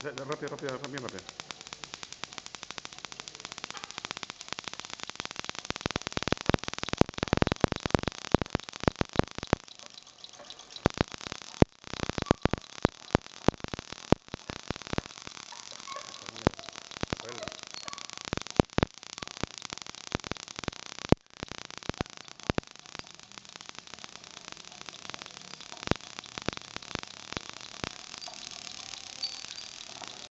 rápido, rápido, rápido, rápido.